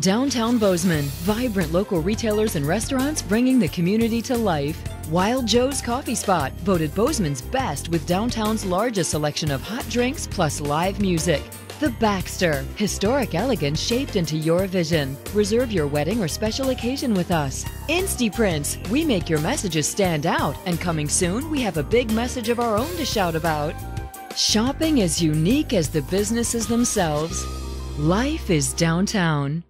Downtown Bozeman, vibrant local retailers and restaurants bringing the community to life. Wild Joe's Coffee Spot, voted Bozeman's best with downtown's largest selection of hot drinks plus live music. The Baxter, historic elegance shaped into your vision. Reserve your wedding or special occasion with us. Insty Prints, we make your messages stand out, and coming soon, we have a big message of our own to shout about. Shopping as unique as the businesses themselves. Life is downtown.